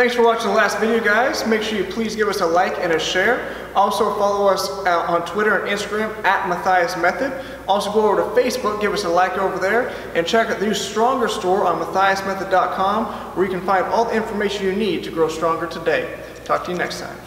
Thanks for watching the last video, guys. Make sure you please give us a like and a share. Also follow us uh, on Twitter and Instagram at Mathias Method. Also go over to Facebook, give us a like over there, and check out the new Stronger store on MathiasMethod.com where you can find all the information you need to grow stronger today. Talk to you next time.